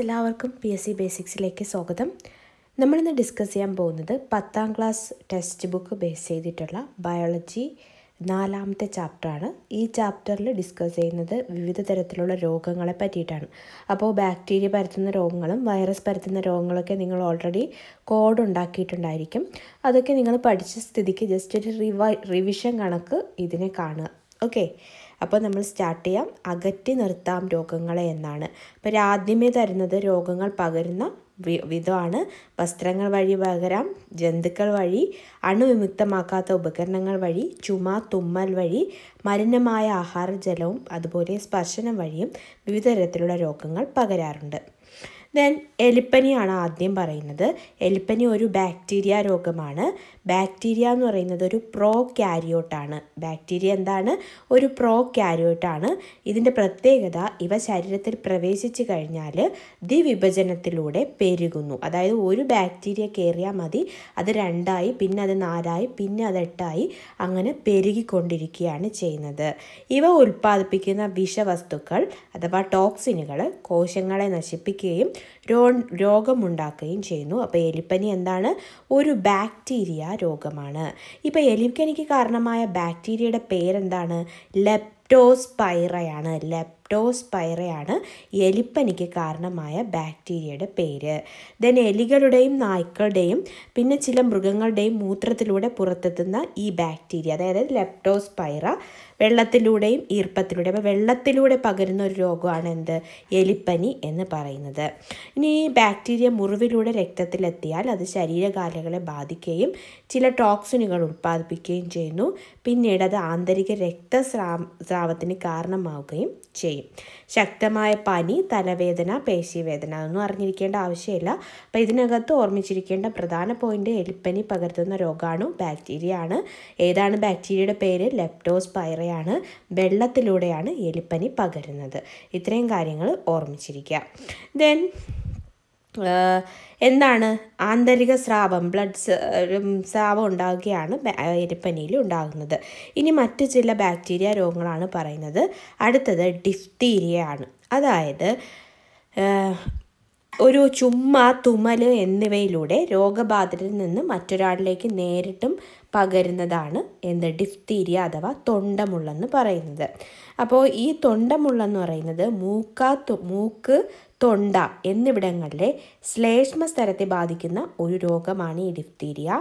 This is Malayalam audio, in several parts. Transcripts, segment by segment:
എല്ലാവർക്കും പി എസ് സി ബേസിക്സിലേക്ക് സ്വാഗതം. നമ്മളിന്ന് ഡിസ്കസ് ചെയ്യാൻ പോകുന്നത് പത്താം ക്ലാസ് ടെക്സ്റ്റ് ബുക്ക് ബേസ് ചെയ്തിട്ടുള്ള ബയോളജി നാലാമത്തെ ചാപ്റ്ററാണ് ഈ ചാപ്റ്ററിൽ ഡിസ്കസ് ചെയ്യുന്നത് വിവിധ തരത്തിലുള്ള രോഗങ്ങളെ പറ്റിയിട്ടാണ്. അപ്പോൾ ബാക്ടീരിയ പരത്തുന്ന രോഗങ്ങളും വൈറസ് പരത്തുന്ന രോഗങ്ങളൊക്കെ നിങ്ങൾ ഓൾറെഡി കോഡ് ഉണ്ടാക്കിയിട്ടുണ്ടായിരിക്കും. അതൊക്കെ നിങ്ങൾ പഠിച്ച സ്ഥിതിക്ക് ജസ്റ്റ് ഒരു റിവൈ റിവിഷൻ കണക്ക് ഇതിനെ കാണുക. ഓക്കെ അപ്പോൾ നമ്മൾ സ്റ്റാർട്ട് ചെയ്യാം. അകറ്റി നിർത്താം രോഗങ്ങളെ എന്നാണ്. അപ്പോൾ ആദ്യമേ തരുന്നത് രോഗങ്ങൾ പകരുന്ന വിധമാണ്. വസ്ത്രങ്ങൾ വഴി പകരാം ജന്തുക്കൾ വഴി അണുവിമുക്തമാക്കാത്ത ഉപകരണങ്ങൾ വഴി ചുമ തുമ്മൽ വഴി മലിനമായ ആഹാര ജലവും അതുപോലെ സ്പർശനം വഴിയും വിവിധ തരത്തിലുള്ള രോഗങ്ങൾ പകരാറുണ്ട്. ദെൻ എലിപ്പനിയാണ് ആദ്യം പറയുന്നത്. എലിപ്പനി ഒരു ബാക്ടീരിയ രോഗമാണ്. ബാക്ടീരിയ എന്ന് പറയുന്നത് ഒരു പ്രോ ക്യാരിയോട്ടാണ് ബാക്ടീരിയ എന്താണ്? ഒരു പ്രോ ക്യാരിയോട്ടാണ് ഇതിന്റെ പ്രത്യേകത ഇവ ശരീരത്തിൽ പ്രവേശിച്ചു കഴിഞ്ഞാൽ ദ്വിവിഭജനത്തിലൂടെ പെരുകുന്നു. അതായത് ഒരു ബാക്ടീരിയ കയറിയാൽ മതി അത് രണ്ടായി പിന്നെ അത് നാലായി പിന്നെ അത് എട്ടായി അങ്ങനെ പെരുകിക്കൊണ്ടിരിക്കുകയാണ് ചെയ്യുന്നത്. ഇവ ഉൽപ്പാദിപ്പിക്കുന്ന വിഷവസ്തുക്കൾ അഥവാ ടോക്സിനുകൾ കോശങ്ങളെ നശിപ്പിക്കുകയും രോ രോഗമുണ്ടാക്കുകയും ചെയ്യുന്നു. അപ്പോൾ എലിപ്പനി എന്താണ്? ഒരു ബാക്ടീരിയ രോഗമാണ്. ഇപ്പോൾ എലിപ്പനിക്ക് കാരണമായ ബാക്ടീരിയയുടെ പേരെന്താണ്? ലെപ്റ്റോസ്പൈറയാണ്. ലെപ്റ്റോസ്പൈറയാണ് എലിപ്പനിക്ക് കാരണമായ ബാക്ടീരിയയുടെ പേര്. ദെൻ എലികളുടെയും നായ്ക്കളുടെയും പിന്നെ ചില മൃഗങ്ങളുടെയും മൂത്രത്തിലൂടെ പുറത്തെത്തുന്ന ഈ ബാക്ടീരിയ അതായത് ലെപ്റ്റോസ്പൈറ വെള്ളത്തിലൂടെയും ഈർപ്പത്തിലൂടെ അപ്പോൾ വെള്ളത്തിലൂടെ പകരുന്ന ഒരു രോഗമാണ് എന്ത്? എലിപ്പനി എന്ന് പറയുന്നത്. ഇനി ഈ ബാക്ടീരിയ മുറിവിലൂടെ രക്തത്തിലെത്തിയാൽ അത് ശരീരകാലകളെ ബാധിക്കുകയും ചില ടോക്സിനുകൾ ഉൽപ്പാദിപ്പിക്കുകയും ചെയ്യുന്നു. പിന്നീട് അത് ആന്തരിക രക്തസ്രാ സ്രാവത്തിന് കാരണമാവുകയും ചെയ്യും. ശക്തമായ പനി തലവേദന പേശിവേദന അതൊന്നും അറിഞ്ഞിരിക്കേണ്ട ആവശ്യമില്ല. അപ്പോൾ ഇതിനകത്ത് ഓർമ്മിച്ചിരിക്കേണ്ട പ്രധാന പോയിന്റ് എലിപ്പനി പകർത്തുന്ന രോഗാണു ബാക്ടീരിയ ആണ്. ഏതാണ് ബാക്ടീരിയയുടെ പേര്? ലെപ്റ്റോസ്പൈറയാണ് വെള്ളത്തിലൂടെയാണ് എലിപ്പനി പകരുന്നത്. ഇത്രയും കാര്യങ്ങൾ ഓർമ്മിച്ചിരിക്കുക. ദെൻ എന്താണ്? ആന്തരിക സ്രാവം ബ്ലഡ് സ്രാവം ഉണ്ടാകുകയാണ് എരിപ്പനിയിൽ ഉണ്ടാകുന്നത്. ഇനി മറ്റ് ചില ബാക്ടീരിയ രോഗങ്ങളാണ് പറയുന്നത്. അടുത്തത് ഡിഫ്തീരിയ ആണ്. അതായത് ഒരു ചുമ്മ തുമ്മൽ എന്നിവയിലൂടെ രോഗബാധിതരിൽ നിന്ന് മറ്റൊരാളിലേക്ക് നേരിട്ടും പകരുന്നതാണ് എന്ത്? ഡിഫ്തീരിയ അഥവാ തൊണ്ടമുള്ളെന്ന് പറയുന്നത്. അപ്പോൾ ഈ തൊണ്ടമുള്ളെന്ന് പറയുന്നത് മൂക്ക മൂക്ക് തൊണ്ട എന്നിവിടങ്ങളിലെ ശ്ലേഷ്മ സ്ഥലത്തെ ബാധിക്കുന്ന ഒരു രോഗമാണ് ഈ ഡിഫ്തീരിയ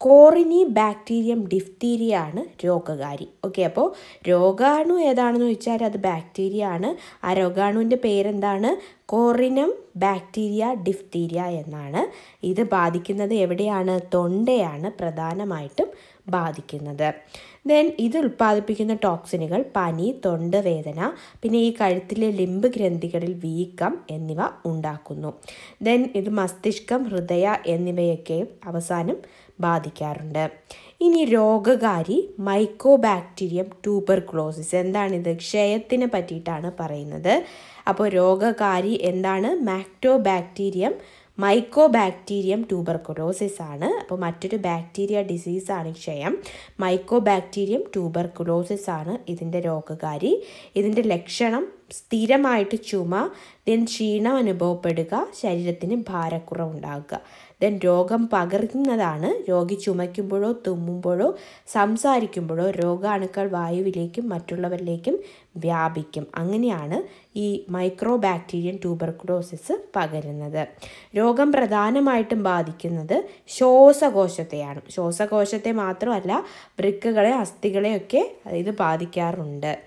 കോറിനി ബാക്ടീരിയം ഡിഫ്തീരിയ ആണ് രോഗകാരി. ഓക്കെ അപ്പോൾ രോഗാണു ഏതാണെന്ന് ചോദിച്ചാൽ അത് ബാക്ടീരിയ ആണ്. ആ രോഗാണുവിന്റെ പേരെന്താണ്? കോറിനം ബാക്ടീരിയ ഡിഫ്തീരിയ എന്നാണ്. ഇത് ബാധിക്കുന്നത് എവിടെയാണ്? തൊണ്ടയാണ് പ്രധാനമായിട്ടും ബാധിക്കുന്നത്. ദെൻ ഇത് ഉൽപ്പാദിപ്പിക്കുന്ന ടോക്സിനുകൾ പനി തൊണ്ടവേദന പിന്നെ ഈ കഴുത്തിലെ ലിംബ് ഗ്രന്ഥികളിൽ വീക്കം എന്നിവ ഉണ്ടാക്കുന്നു. ദെൻ ഇത് മസ്തിഷ്കം ഹൃദയ എന്നിവയൊക്കെ അവസാനം ബാധിക്കാറുണ്ട്. ഇനി രോഗകാരി മൈക്കോബാക്ടീരിയം ട്യൂബർക്ലോസിസ് എന്താണിത്? ക്ഷയത്തിനെ പറ്റിയിട്ടാണ് പറയുന്നത്. അപ്പോൾ രോഗകാരി എന്താണ്? മാക്ടോ ബാക്ടീരിയം മൈക്കോ ബാക്ടീരിയം ട്യൂബർകുലോസിസ് ആണ്. അപ്പോൾ മറ്റൊരു ബാക്ടീരിയ ഡിസീസ് ആണ് ക്ഷയം. മൈക്കോ ബാക്ടീരിയം ട്യൂബർകുലോസിസ് ആണ് ഇതിന്റെ രോഗകാരി. ഇതിന്റെ ലക്ഷണം സ്ഥിരമായിട്ട് ചുമ ദെൻ ക്ഷീണം അനുഭവപ്പെടുക ശരീരത്തിന് ഭാരക്കുറവുണ്ടാകുക. ദെൻ രോഗം പകരുന്നതാണ്. രോഗി ചുമയ്ക്കുമ്പോഴോ തുമ്മുമ്പോഴോ സംസാരിക്കുമ്പോഴോ രോഗാണുക്കൾ വായുവിലേക്കും മറ്റുള്ളവരിലേക്കും വ്യാപിക്കും. അങ്ങനെയാണ് ഈ മൈക്രോ ബാക്ടീരിയൻ ട്യൂബർക്ലോസിസ് പകരുന്നത്. രോഗം പ്രധാനമായിട്ടും ബാധിക്കുന്നത് ശ്വാസകോശത്തെയാണ്. ശ്വാസകോശത്തെ മാത്രമല്ല വൃക്കകളെ അസ്ഥികളെയൊക്കെ ഇത് ബാധിക്കാറുണ്ട്.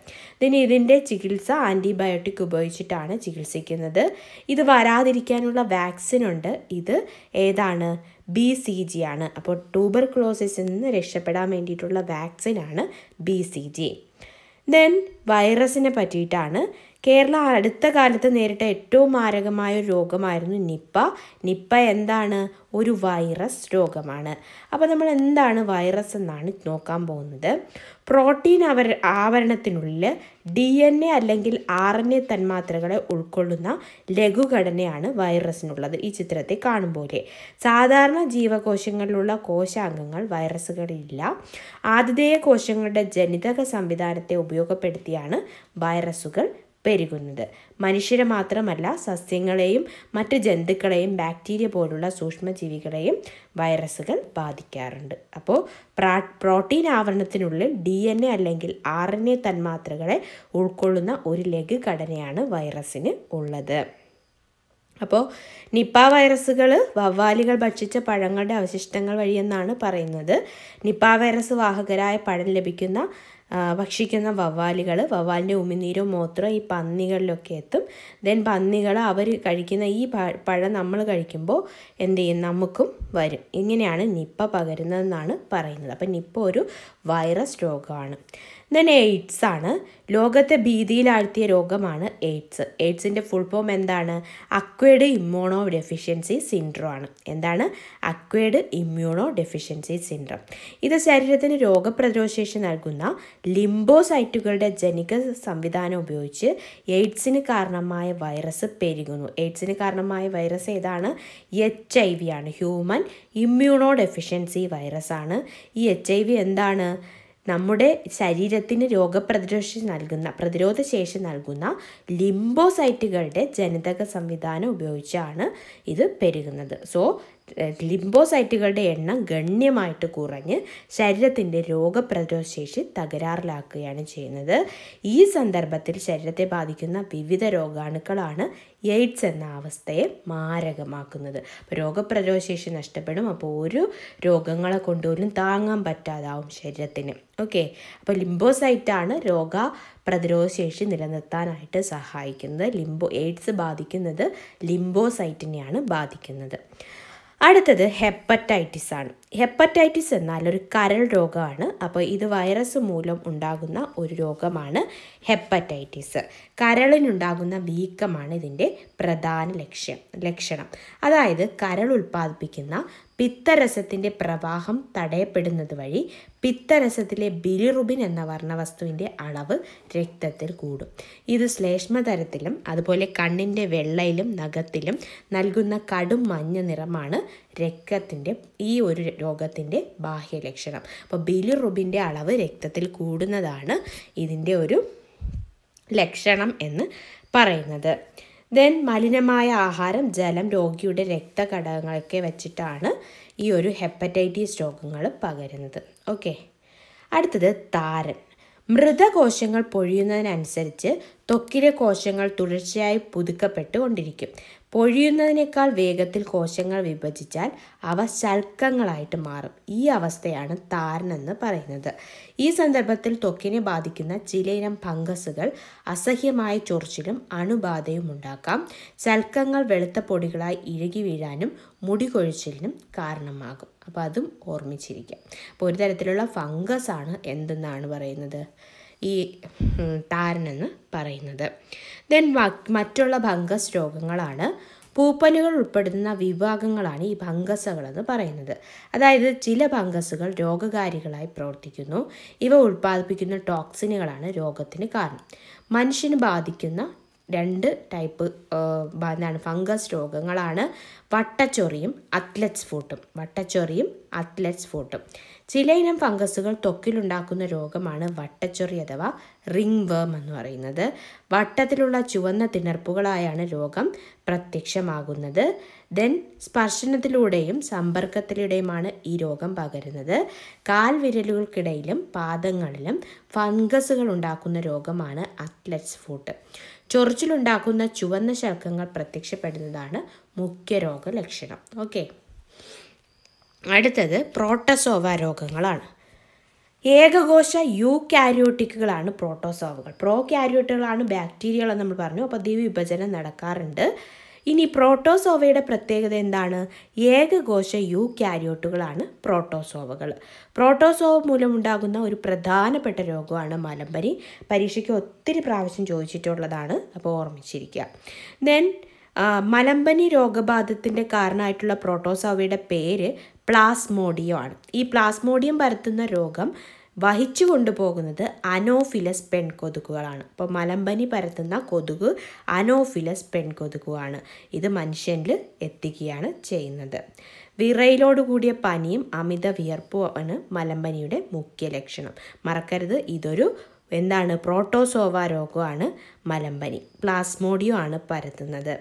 ഇതിന് ഇതിന്റെ ചികിത്സ ആന്റിബയോട്ടിക് ഉപയോഗിച്ചിട്ടാണ് ചികിത്സിക്കുന്നത്. ഇത് വരാതിരിക്കാനുള്ള വാക്സിൻ ഉണ്ട്. ഇത് ഏതാണ്? ബി സി ജി ആണ്. അപ്പോൾ ട്യൂബർ ക്ലോസിസിൽ നിന്ന് രക്ഷപ്പെടാൻ വേണ്ടിയിട്ടുള്ള വാക്സിനാണ് ബി സി ജി ദെൻ വൈറസിനെ പറ്റിയിട്ടാണ് കേരള അടുത്ത കാലത്ത് നേരിട്ട ഏറ്റവും മാരകമായ ഒരു രോഗമായിരുന്നു നിപ്പ. നിപ്പ എന്താണ്? ഒരു വൈറസ് രോഗമാണ്. അപ്പോൾ നമ്മൾ എന്താണ് വൈറസ് എന്നാണ് നോക്കാൻ പോകുന്നത്. പ്രോട്ടീൻ അവർ ആവരണത്തിനുള്ളിൽ ഡി എൻ എ അല്ലെങ്കിൽ ആർ എൻ എ തന്മാത്രകളെ ഉൾക്കൊള്ളുന്ന ലഘുഘടനയാണ് വൈറസിനുള്ളത് ഈ ചിത്രത്തെ കാണുമ്പോലെ സാധാരണ ജീവകോശങ്ങളിലുള്ള കോശാംഗങ്ങൾ വൈറസുകളില്ല ആതിഥേയ കോശങ്ങളുടെ ജനിതക സംവിധാനത്തെ ഉപയോഗപ്പെടുത്തിയാണ് വൈറസുകൾ പെരുകുന്നത്. മനുഷ്യരെ മാത്രമല്ല സസ്യങ്ങളെയും മറ്റ് ജന്തുക്കളെയും ബാക്ടീരിയ പോലുള്ള സൂക്ഷ്മജീവികളെയും വൈറസുകൾ ബാധിക്കാറുണ്ട്. അപ്പോൾ പ്രാ പ്രോട്ടീൻ ആവരണത്തിനുള്ളിൽ ഡി എൻ എ അല്ലെങ്കിൽ ആർ എൻ എ തന്മാത്രകളെ ഉൾക്കൊള്ളുന്ന ഒരു ലഘുഘടനയാണ് വൈറസിന് ഉള്ളത്. അപ്പോൾ നിപ്പ വൈറസുകൾ വവ്വാലികൾ ഭക്ഷിച്ച പഴങ്ങളുടെ അവശിഷ്ടങ്ങൾ വഴിയെന്നാണ് പറയുന്നത്. നിപ്പ വൈറസ് വാഹകരായ പഴം ലഭിക്കുന്ന ഭക്ഷിക്കുന്ന വവ്വാലുകൾ വവ്വാലിന്റെ ഉമിനീരോ മൂത്രം ഈ പന്നികളിലൊക്കെ എത്തും. ദെൻ പന്നികൾ അവർ കഴിക്കുന്ന ഈ പഴം നമ്മൾ കഴിക്കുമ്പോൾ എന്ത് ചെയ്യും? നമുക്കും വരും. ഇങ്ങനെയാണ് നിപ്പ പകരുന്നതെന്നാണ് പറയുന്നത്. അപ്പം നിപ്പ ഒരു വൈറസ് രോഗമാണ്. ദെൻ എയ്ഡ്സ് ആണ്. ലോകത്തെ ഭീതിയിലാഴ്ത്തിയ രോഗമാണ് എയ്ഡ്സ് എയ്ഡ്സിന്റെ ഫുൾ ഫോം എന്താണ്? അക്വേഡ് ഇമ്മ്യൂണോ ഡെഫിഷ്യൻസി സിൻഡ്രോ ആണ്. എന്താണ്? അക്വേഡ് ഇമ്മ്യൂണോ ഡെഫിഷ്യൻസി സിൻഡ്രം ഇത് ശരീരത്തിന് രോഗപ്രതിരോധശേഷി നൽകുന്ന ലിംബോസൈറ്റുകളുടെ ജനിക സംവിധാനം ഉപയോഗിച്ച് എയ്ഡ്സിന് കാരണമായ വൈറസ് പെരുകുന്നു. എയ്ഡ്സിന് കാരണമായ വൈറസ് ഏതാണ്? എച്ച് ഐ വി ആണ്. ഹ്യൂമൻ ഇമ്മ്യൂണോ ഡെഫിഷ്യൻസി വൈറസ് ആണ്. ഈ എച്ച് ഐ വി എന്താണ്? നമ്മുടെ ശരീരത്തിന് രോഗപ്രതിരോധ നൽകുന്ന പ്രതിരോധ ശേഷി നൽകുന്ന ലിംബോസൈറ്റുകളുടെ ജനിതക സംവിധാനം ഉപയോഗിച്ചാണ് ഇത് പെരുകുന്നത്. സോ ലിംബോസൈറ്റുകളുടെ എണ്ണം ഗണ്യമായിട്ട് കുറഞ്ഞ് ശരീരത്തിന്റെ രോഗപ്രതിരോധ ശേഷി തകരാറിലാക്കുകയാണ് ചെയ്യുന്നത്. ഈ സന്ദർഭത്തിൽ ശരീരത്തെ ബാധിക്കുന്ന വിവിധ രോഗാണുക്കളാണ് എയ്ഡ്സ് എന്ന അവസ്ഥയെ മാരകമാക്കുന്നത്. അപ്പോൾ രോഗപ്രതിരോധ ശേഷി നഷ്ടപ്പെടും. അപ്പോൾ ഒരു രോഗങ്ങളെ കൊണ്ടുപോലും താങ്ങാൻ പറ്റാതാവും ശരീരത്തിന്. ഓക്കെ? അപ്പോൾ ലിംബോസൈറ്റാണ് രോഗ പ്രതിരോധ ശേഷി നിലനിർത്താനായിട്ട് സഹായിക്കുന്നത്. ലിംബോ എയ്ഡ്സ് ബാധിക്കുന്നത് ലിംബോസൈറ്റിനെയാണ് ബാധിക്കുന്നത്. അടുത്തത് ഹെപ്പറ്റൈറ്റിസ് ആണ് ഹെപ്പറ്റൈറ്റിസ് എന്നാൽ ഒരു കരൾ രോഗമാണ്. അപ്പോൾ ഇത് വൈറസ് മൂലം ഉണ്ടാകുന്ന ഒരു രോഗമാണ് ഹെപ്പറ്റൈറ്റിസ്. കരളിനുണ്ടാകുന്ന വീക്കമാണ് ഇതിന്റെ പ്രധാന ലക്ഷ്യം ലക്ഷണം. അതായത് കരൾ ഉൽപ്പാദിപ്പിക്കുന്ന പിത്തരസത്തിന്റെ പ്രവാഹം തടയപ്പെടുന്നത് വഴി പിത്തരസത്തിലെ ബിലിറുബിൻ എന്ന വർണവസ്തുവിന്റെ അളവ് രക്തത്തിൽ കൂടും. ഇത് ശ്ലേഷ്മതരത്തിലും അതുപോലെ കണ്ണിന്റെ വെള്ളയിലും നഖത്തിലും നൽകുന്ന കടും മഞ്ഞ നിറമാണ് രക്തത്തിന്റെ ഈ ഒരു രോഗത്തിന്റെ ബാഹ്യലക്ഷണം. അപ്പോൾ ബിലിറുബിന്റെ അളവ് രക്തത്തിൽ കൂടുന്നതാണ് ഇതിന്റെ ഒരു ലക്ഷണം എന്ന് പറയുന്നത്. ദെൻ മലിനമായ ആഹാരം ജലം രോഗിയുടെ രക്തഘടകങ്ങളൊക്കെ വെച്ചിട്ടാണ് ഈ ഒരു ഹെപ്പറ്റൈറ്റിസ് രോഗങ്ങൾ പകരുന്നത്. ഓക്കെ. അടുത്തത് താരൻ. മൃതകോശങ്ങൾ പൊഴിയുന്നതിനനുസരിച്ച് തൊക്കിലെ കോശങ്ങൾ തുടർച്ചയായി പുതുക്കപ്പെട്ടു കൊണ്ടിരിക്കും പൊഴിയുന്നതിനേക്കാൾ വേഗത്തിൽ കോശങ്ങൾ വിഭജിച്ചാൽ അവ ശൽക്കങ്ങളായിട്ട് മാറും. ഈ അവസ്ഥയാണ് താരനെന്ന് പറയുന്നത്. ഈ സന്ദർഭത്തിൽ ത്വക്കിനെ ബാധിക്കുന്ന ചിലയിനം ഫംഗസുകൾ അസഹ്യമായ ചൊറിച്ചിലും അണുബാധയും ഉണ്ടാക്കാം. ശൽക്കങ്ങൾ വെളുത്ത പൊടികളായി ഇഴുകി വീഴാനും മുടി കൊഴിച്ചിലിനും കാരണമാകും. അപ്പോൾ അതും ഓർമ്മിച്ചിരിക്കാം. അപ്പോൾ ഒരു തരത്തിലുള്ള ഫംഗസ് ആണ് എന്തെന്നാണ് പറയുന്നത്? ഈ താരനെന്ന് പറയുന്നത്. ദെൻ മറ്റുള്ള ഭംഗസ് രോഗങ്ങളാണ് പൂപ്പലുകൾ ഉൾപ്പെടുന്ന വിഭാഗങ്ങളാണ് ഈ ഭംഗസുകളെന്ന് പറയുന്നത്. അതായത് ചില ഫംഗസുകൾ രോഗകാരികളായി പ്രവർത്തിക്കുന്നു. ഇവ ഉൽപ്പാദിപ്പിക്കുന്ന ടോക്സിനുകളാണ് രോഗത്തിന് കാരണം. മനുഷ്യന് ബാധിക്കുന്ന രണ്ട് ടൈപ്പ് എന്താണ് ഫംഗസ് രോഗങ്ങളാണ് വട്ടച്ചൊറിയും അത്ലറ്റ്സ് ഫൂട്ടും വട്ടച്ചൊറിയും അത്ലറ്റ്സ് ഫൂട്ടും ചിലയിനം ഫംഗസുകൾ ത്വക്കിലുണ്ടാക്കുന്ന രോഗമാണ് വട്ടച്ചൊറി അഥവാ റിംഗ് വേം എന്ന് പറയുന്നത്. വട്ടത്തിലുള്ള ചുവന്ന തിണർപ്പുകളായാണ് രോഗം പ്രത്യക്ഷമാകുന്നത്. ദെൻ സ്പർശനത്തിലൂടെയും സമ്പർക്കത്തിലൂടെയുമാണ് ഈ രോഗം പകരുന്നത്. കാൽവിരലുകൾക്കിടയിലും പാദങ്ങളിലും ഫംഗസുകൾ ഉണ്ടാക്കുന്ന രോഗമാണ് അത്ലറ്റ്സ് ഫൂട്ട്. ചൊറിച്ചിലുണ്ടാക്കുന്ന ചുവന്ന ശർക്കങ്ങൾ പ്രത്യക്ഷപ്പെടുന്നതാണ് മുഖ്യ രോഗലക്ഷണം ഓക്കെ. അടുത്തത് പ്രോട്ടസോവ രോഗങ്ങളാണ്. ഏകകോശ യു കാരിയോട്ടിക്കുകളാണ് പ്രോട്ടോസോവകൾ. പ്രോ കാരിയോട്ടുകളാണ് ബാക്ടീരിയകളെന്ന് നമ്മൾ പറഞ്ഞു. അപ്പോൾ ദ്വിവിഭജനം നടക്കാറുണ്ട്. ഇനി പ്രോട്ടോസോവയുടെ പ്രത്യേകത എന്താണ്? ഏകകോശ യു കാരിയോട്ടുകളാണ് പ്രോട്ടോസോവകൾ. പ്രോട്ടോസോവ മൂലമുണ്ടാകുന്ന ഒരു പ്രധാനപ്പെട്ട രോഗമാണ് മലമ്പനി. പരീക്ഷയ്ക്ക് ഒത്തിരി പ്രാവശ്യം ചോദിച്ചിട്ടുള്ളതാണ്. അപ്പോൾ ഓർമ്മിച്ചിരിക്കുക. ദെൻ മലമ്പനി രോഗബാധത്തിന്റെ കാരണമായിട്ടുള്ള പ്രോട്ടോസോവയുടെ പേര് പ്ലാസ്മോഡിയം ആണ് ഈ പ്ലാസ്മോഡിയം പരത്തുന്ന രോഗം വഹിച്ചു കൊണ്ടുപോകുന്നത് അനോഫിലസ് പെൺകൊതുകുകളാണ്. അപ്പോൾ മലമ്പനി പരത്തുന്ന കൊതുക് അനോഫിലസ് പെൺകൊതുകുവാണ്. ഇത് മനുഷ്യനിൽ എത്തിക്കുകയാണ് ചെയ്യുന്നത്. വിറയിലോട് കൂടിയ പനിയും അമിത വിയർപ്പുമാണ് മലമ്പനിയുടെ മുഖ്യ ലക്ഷണം. മറക്കരുത് ഇതൊരു എന്താണ് പ്രോട്ടോസോവ രോഗമാണ് മലമ്പനി. പ്ലാസ്മോഡിയോ ആണ് പരത്തുന്നത്.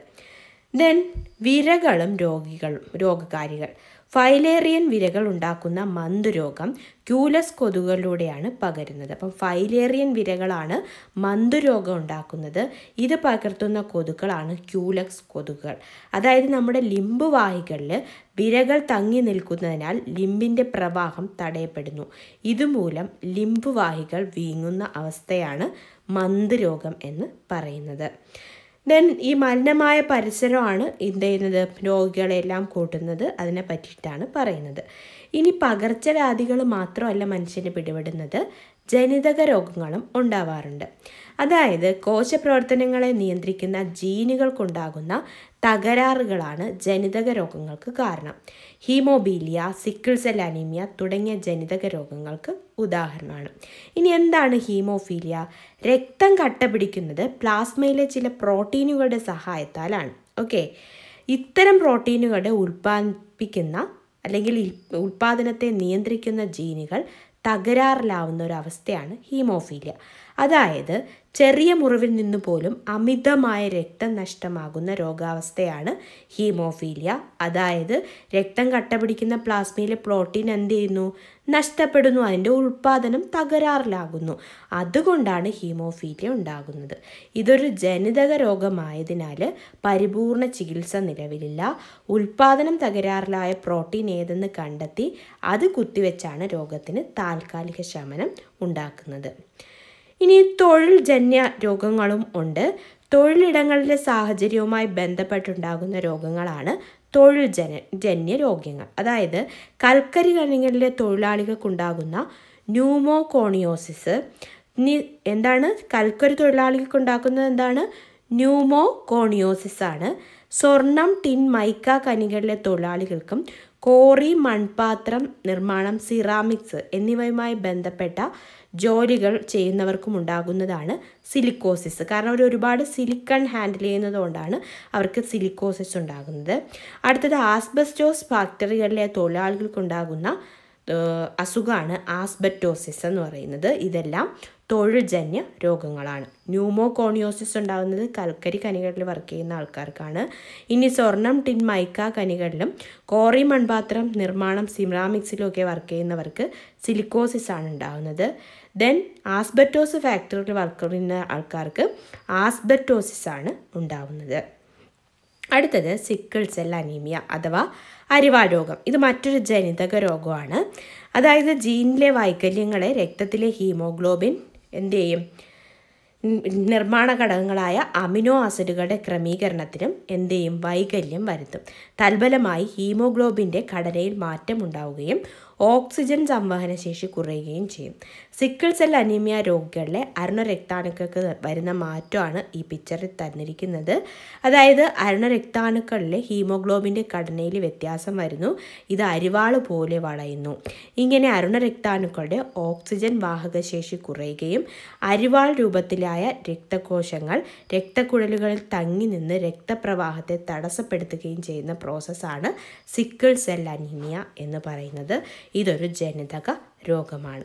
ദെൻ വിരകളും രോഗികളും രോഗകാരികൾ. ഫൈലേറിയൻ വിരകൾ ഉണ്ടാക്കുന്ന മന്തുരോഗം ക്യൂലസ് കൊതുകുകളിലൂടെയാണ് പകരുന്നത്. അപ്പം ഫൈലേറിയൻ വിരകളാണ് മന്തുരോഗം ഉണ്ടാക്കുന്നത്. ഇത് പകർത്തുന്ന കൊതുകുകളാണ് ക്യൂലക്സ് കൊതുകുകൾ. അതായത് നമ്മുടെ ലിംബ് വാഹികളിൽ വിരകൾ തങ്ങി നിൽക്കുന്നതിനാൽ ലിംബിന്റെ പ്രവാഹം തടയപ്പെടുന്നു. ഇതുമൂലം ലിംബ് വാഹികൾ വീങ്ങുന്ന അവസ്ഥയാണ് മന്തുരോഗം എന്ന് പറയുന്നത്. ദെൻ ഈ മലിനമായ പരിസരമാണ് എന്ത് ചെയ്യുന്നത്? രോഗികളെല്ലാം കൂട്ടുന്നത്. അതിനെ പറ്റിയിട്ടാണ് പറയുന്നത്. ഇനി പകർച്ചവ്യാധികൾ മാത്രമല്ല മനുഷ്യന് പിടിപെടുന്നത്. ജനിതക രോഗങ്ങളും ഉണ്ടാവാറുണ്ട്. അതായത് കോശപ്രവർത്തനങ്ങളെ നിയന്ത്രിക്കുന്ന ജീനുകൾക്കുണ്ടാകുന്ന തകരാറുകളാണ് ജനിതക രോഗങ്ങൾക്ക് കാരണം. ഹീമോബീലിയ സിക്കിൾ സെൽ അനീമിയ തുടങ്ങിയ ജനിതക രോഗങ്ങൾക്ക് ഉദാഹരണമാണ്. ഇനി എന്താണ് ഹീമോഫീലിയ? രക്തം കട്ട പിടിക്കുന്നത് പ്ലാസ്മയിലെ ചില പ്രോട്ടീനുകളുടെ സഹായത്താലാണ്. ഓക്കെ. ഇത്തരം പ്രോട്ടീനുകളുടെ ഉൽപ്പാദിപ്പിക്കുന്ന അല്ലെങ്കിൽ ഉൽപ്പാദനത്തെ നിയന്ത്രിക്കുന്ന ജീനുകൾ തകരാറിലാവുന്ന ഒരു അവസ്ഥയാണ് ഹീമോഫീലിയ. അതായത് ചെറിയ മുറിവിൽ നിന്ന് പോലും അമിതമായ രക്തം നഷ്ടമാകുന്ന രോഗാവസ്ഥയാണ് ഹീമോഫീലിയ. അതായത് രക്തം കട്ടപിടിക്കുന്ന പ്ലാസ്മയിലെ പ്രോട്ടീൻ എന്ത് ചെയ്യുന്നു നഷ്ടപ്പെടുന്നു. അതിന്റെ ഉൽപ്പാദനം തകരാറിലാകുന്നു. അതുകൊണ്ടാണ് ഹീമോഫീലിയ ഉണ്ടാകുന്നത്. ഇതൊരു ജനിതക രോഗമായതിനാൽ പരിപൂർണ ചികിത്സ നിലവിലില്ല. ഉൽപ്പാദനം തകരാറിലായ പ്രോട്ടീൻ ഏതെന്ന് കണ്ടെത്തി അത് കുത്തിവെച്ചാണ് രോഗത്തിന് താൽക്കാലിക ശമനം ഉണ്ടാക്കുന്നത്. ഇനി തൊഴിൽ ജന്യ രോഗങ്ങളും ഉണ്ട്. തൊഴിലിടങ്ങളിലെ സാഹചര്യവുമായി ബന്ധപ്പെട്ടുണ്ടാകുന്ന രോഗങ്ങളാണ് തൊഴിൽ ജന ജന്യ രോഗങ്ങൾ അതായത് കൽക്കരി ഖനികളിലെ തൊഴിലാളികൾക്കുണ്ടാകുന്ന ന്യൂമോകോണിയോസിസ്. എന്താണ്? കൽക്കരി തൊഴിലാളികൾക്കുണ്ടാക്കുന്നത് എന്താണ്? ന്യൂമോകോണിയോസിസ് ആണ് സ്വർണം ടിൻ മൈക്ക ഖനികളിലെ തൊഴിലാളികൾക്കും കോറി മൺപാത്രം നിർമ്മാണം സിറാമിക്സ് എന്നിവയുമായി ബന്ധപ്പെട്ട ജോലികൾ ചെയ്യുന്നവർക്കും ഉണ്ടാകുന്നതാണ് സിലിക്കോസിസ് കാരണം അവർ ഒരുപാട് സിലിക്കൺ ഹാൻഡിൽ ചെയ്യുന്നതുകൊണ്ടാണ് അവർക്ക് സിലിക്കോസിസ് ഉണ്ടാകുന്നത്. അടുത്തത് ആസ്ബസ്റ്റോസ് ഫാക്ടറികളിലെ തൊഴിലാളികൾക്കുണ്ടാകുന്ന അസുഖമാണ് ആസ്ബറ്റോസിസ് എന്ന് പറയുന്നത്. ഇതെല്ലാം തൊഴിൽജന്യ രോഗങ്ങളാണ്. ന്യൂമോകോണിയോസിസ് ഉണ്ടാകുന്നത് കൽക്കരി കനികളിൽ വർക്ക് ചെയ്യുന്ന ആൾക്കാർക്കാണ്. ഇനി സ്വർണം ടിൻ മൈക്ക കനികളിലും കോറി മൺപാത്രം നിർമ്മാണം സിറാമിക്സിലും ഒക്കെ വർക്ക് ചെയ്യുന്നവർക്ക് സിലിക്കോസിസ് ആണ് ഉണ്ടാകുന്നത്. ദെൻ ആസ്ബറ്റോസ് ഫാക്ടറിയിൽ വർക്ക് ചെയ്യുന്ന ആൾക്കാർക്ക് ആസ്ബറ്റോസിസ് ആണ് ഉണ്ടാവുന്നത്. അടുത്തത് സിക്കിൾ സെൽ അനീമിയ അഥവാ അരിവാ രോഗം. ഇത് മറ്റൊരു ജനിതക രോഗമാണ്. അതായത് ജീനിലെ വൈകല്യങ്ങളെ രക്തത്തിലെ ഹീമോഗ്ലോബിൻ എന്ത് ചെയ്യും? നിർമ്മാണ ഘടകങ്ങളായ അമിനോ ആസിഡുകളുടെ ക്രമീകരണത്തിനും എന്ത് ചെയ്യും? വൈകല്യം വരുത്തും. തൽഫലമായി ഹീമോഗ്ലോബിന്റെ ഘടനയിൽ മാറ്റം ഉണ്ടാവുകയും ഓക്സിജൻ സംവഹന ശേഷി കുറയുകയും ചെയ്യും. സിക്കിൾ സെൽ അനീമിയ രോഗികളിലെ അരുണരക്താണുക്കൾക്ക് വരുന്ന മാറ്റമാണ് ഈ പിക്ചറിൽ തന്നിരിക്കുന്നത്. അതായത് അരുണരക്താണുക്കളിലെ ഹീമോഗ്ലോബിന്റെ ഘടനയിൽ വ്യത്യാസം വരുന്നു. ഇത് അരിവാൾ പോലെ വളയുന്നു. ഇങ്ങനെ അരുണരക്താണുക്കളുടെ ഓക്സിജൻ വാഹകശേഷി കുറയുകയും അരിവാൾ രൂപത്തിലായ രക്തകോശങ്ങൾ രക്തക്കുഴലുകളിൽ തങ്ങി നിന്ന് രക്തപ്രവാഹത്തെ തടസ്സപ്പെടുത്തുകയും ചെയ്യുന്ന പ്രോസസ്സാണ് സിക്കിൾ സെൽ അനീമിയ എന്ന് പറയുന്നത്. ഇതൊരു ജനിതക രോഗമാണ്.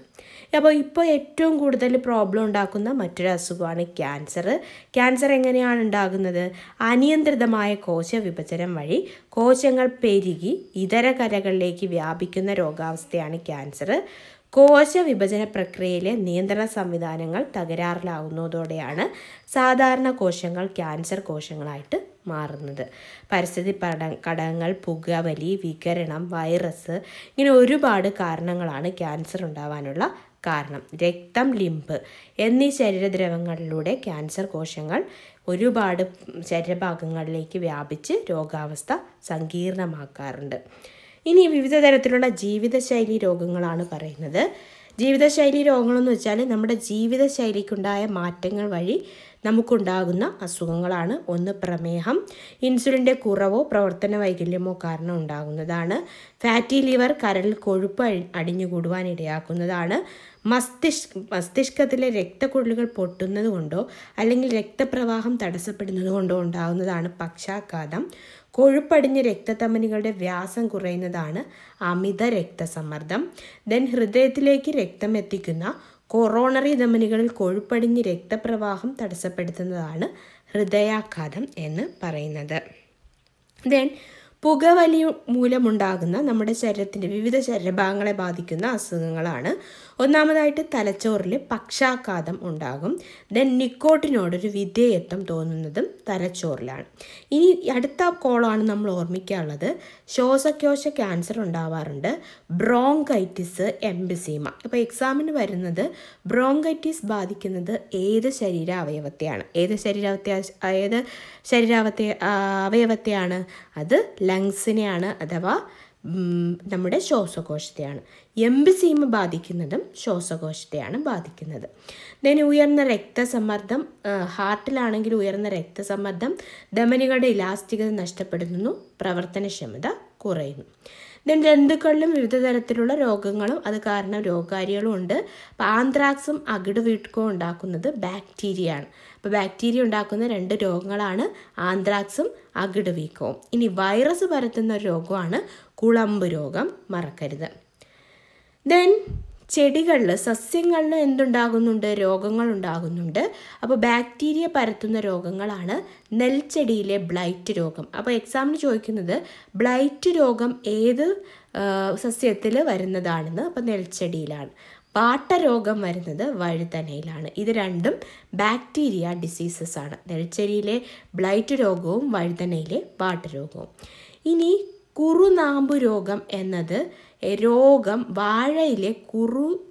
അപ്പോൾ ഇപ്പോൾ ഏറ്റവും കൂടുതൽ പ്രോബ്ലം ഉണ്ടാക്കുന്ന മറ്റൊരു അസുഖമാണ് ക്യാൻസർ ക്യാൻസർ എങ്ങനെയാണ് ഉണ്ടാകുന്നത്? അനിയന്ത്രിതമായ കോശ വിഭജനം വഴി കോശങ്ങൾ പെരുകി ഇതര കരകളിലേക്ക് വ്യാപിക്കുന്ന രോഗാവസ്ഥയാണ് ക്യാൻസർ കോശ വിഭജന പ്രക്രിയയിലെ നിയന്ത്രണ സംവിധാനങ്ങൾ തകരാറിലാവുന്നതോടെയാണ് സാധാരണ കോശങ്ങൾ ക്യാൻസർ കോശങ്ങളായിട്ട് മാറുന്നത്. പരിസ്ഥിതി പട ഘടകങ്ങൾ പുകവലി വികരണം വൈറസ് ഇങ്ങനെ ഒരുപാട് കാരണങ്ങളാണ് ക്യാൻസർ ഉണ്ടാവാനുള്ള കാരണം. രക്തം ലിംബ് എന്നീ ശരീരദ്രവങ്ങളിലൂടെ ക്യാൻസർ കോശങ്ങൾ ഒരുപാട് ശരീരഭാഗങ്ങളിലേക്ക് വ്യാപിച്ച് രോഗാവസ്ഥ സങ്കീർണമാക്കാറുണ്ട്. ഇനി വിവിധ തരത്തിലുള്ള ജീവിതശൈലി രോഗങ്ങളാണ് പറയുന്നത്. ജീവിതശൈലി രോഗങ്ങളെന്ന് വെച്ചാൽ നമ്മുടെ ജീവിതശൈലിക്കുണ്ടായ മാറ്റങ്ങൾ വഴി നമുക്കുണ്ടാകുന്ന അസുഖങ്ങളാണ്. ഒന്ന് പ്രമേഹം ഇൻസുലിന്റെ കുറവോ പ്രവർത്തന വൈകല്യമോ കാരണം ഉണ്ടാകുന്നതാണ്. ഫാറ്റി ലിവർ കരളിൽ കൊഴുപ്പ് അടിഞ്ഞുകൂടുവാൻ ഇടയാക്കുന്നതാണ്. മസ്തിഷ്ക മസ്തിഷ്കത്തിലെ രക്തക്കുഴലുകൾ പൊട്ടുന്നത് കൊണ്ടോ അല്ലെങ്കിൽ രക്തപ്രവാഹം തടസ്സപ്പെടുന്നത് കൊണ്ടോ ഉണ്ടാകുന്നതാണ് പക്ഷാഘാതം. കൊഴുപ്പടിഞ്ഞ രക്തധമനികളുടെ വ്യാസം കുറയുന്നതാണ് അമിത രക്തസമ്മർദ്ദം. ദെൻ ഹൃദയത്തിലേക്ക് രക്തം എത്തിക്കുന്ന കൊറോണറി ധമനികളിൽ കൊഴുപ്പടിഞ്ഞ് രക്തപ്രവാഹം തടസ്സപ്പെടുത്തുന്നതാണ് ഹൃദയാഘാതം എന്ന് പറയുന്നത്. ദെൻ പുകവലി മൂലമുണ്ടാകുന്ന നമ്മുടെ ശരീരത്തിന്റെ വിവിധ ശരീരഭാഗങ്ങളെ ബാധിക്കുന്ന അസുഖങ്ങളാണ്. ഒന്നാമതായിട്ട് തലച്ചോറിൽ പക്ഷാഘാതം ഉണ്ടാകും. ദെൻ നിക്കോട്ടിനോടൊരു വിധേയത്വം തോന്നുന്നതും തലച്ചോറിലാണ്. ഇനി അടുത്ത കോളാണ് നമ്മൾ ഓർമ്മിക്കാനുള്ളത്. ശ്വാസകോശ ക്യാൻസർ ഉണ്ടാവാറുണ്ട്. ബ്രോങ്കൈറ്റിസ് എംബിസീമ അപ്പോൾ എക്സാമിന് വരുന്നത് ബ്രോങ്കൈറ്റിസ് ബാധിക്കുന്നത് ഏത് ശരീരാവയവത്തെയാണ്? ഏത് ശരീരാവത്തെ ഏത് ശരീരാവത്തെ അവയവത്തെയാണ്. അത് ലങ്സിനെയാണ് അഥവാ നമ്മുടെ ശ്വാസകോശത്തെയാണ്. എംബിസീമ ബാധിക്കുന്നതും ശ്വാസകോശത്തെയാണ് ബാധിക്കുന്നത്. ദെൻ ഉയർന്ന രക്തസമ്മർദ്ദം ഹാർട്ടിലാണെങ്കിൽ ഉയർന്ന രക്തസമ്മർദ്ദം ധമനികളുടെ ഇലാസ്റ്റികത നഷ്ടപ്പെടുന്നു പ്രവർത്തനക്ഷമത കുറയുന്നു. ദെൻ ജന്തുക്കളിലും വിവിധ തരത്തിലുള്ള രോഗങ്ങളും അത് കാരണം രോഗകാരികളും ഉണ്ട്. അപ്പോൾ ആന്ത്രാക്സും അകിട് വീട്ടുകവും ഉണ്ടാക്കുന്നത് ബാക്ടീരിയ ആണ്. അപ്പോൾ ബാക്ടീരിയ ഉണ്ടാക്കുന്ന രണ്ട് രോഗങ്ങളാണ് ആന്ത്രാക്സും അകിട് വീക്കവും ഇനി വൈറസ് പരത്തുന്ന ഒരു രോഗമാണ് കുളമ്പ് രോഗം മറക്കരുത്. ദെൻ ചെടികളിൽ സസ്യങ്ങളിൽ എന്തുണ്ടാകുന്നുണ്ട്? രോഗങ്ങൾ ഉണ്ടാകുന്നുണ്ട് അപ്പോൾ ബാക്ടീരിയ പരത്തുന്ന രോഗങ്ങളാണ് നെൽച്ചെടിയിലെ ബ്ലൈറ്റ് രോഗം. അപ്പോൾ എക്സാമിന് ചോദിക്കുന്നത് ബ്ലൈറ്റ് രോഗം ഏത് സസ്യത്തിൽ വരുന്നതാണെന്ന് അപ്പോൾ നെൽച്ചെടിയിലാണ്. പാട്ടരോഗം വരുന്നത് വഴുതനയിലാണ്. ഇത് രണ്ടും ബാക്ടീരിയ ഡിസീസസ് ആണ് നെൽച്ചെടിയിലെ ബ്ലൈറ്റ് രോഗവും വഴുതനയിലെ പാട്ടരോഗവും ഇനി കുറുനാമ്പ് രോഗം എന്നത് രോഗം വാഴയിലെ കുറു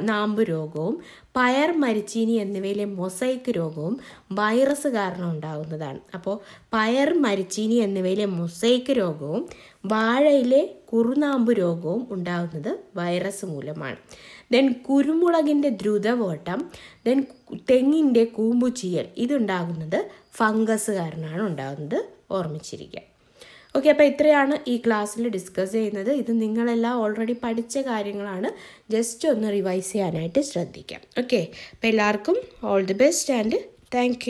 നാമ്പ് രോഗവും പയർ മരിച്ചീനി എന്നിവയിലെ മൊസൈക്ക് രോഗവും വൈറസ് കാരണം ഉണ്ടാകുന്നതാണ് അപ്പോൾ പയർ മരിച്ചീനി എന്നിവയിലെ മൊസൈക്ക് രോഗവും വാഴയിലെ കുറുനാമ്പ് രോഗവും ഉണ്ടാകുന്നത് വൈറസ് മൂലമാണ്. ദെൻ കുരുമുളകിന്റെ ദ്രുതവോട്ടം ദെൻ തെങ്ങിന്റെ കൂമ്പുചീയൽ ഇതുണ്ടാകുന്നത് ഫംഗസ് കാരണമാണ് ഉണ്ടാകുന്നത് ഓർമ്മിച്ചിരിക്കുക ഓക്കെ അപ്പോൾ ഇത്രയാണ് ഈ ക്ലാസ്സിൽ ഡിസ്കസ് ചെയ്യുന്നത്. ഇത് നിങ്ങളെല്ലാം ഓൾറെഡി പഠിച്ച കാര്യങ്ങളാണ്. ജസ്റ്റ് ഒന്ന് റിവൈസ് ചെയ്യാനായിട്ട് ശ്രദ്ധിക്കാം. ഓക്കെ അപ്പോൾ എല്ലാവർക്കും all the best and thank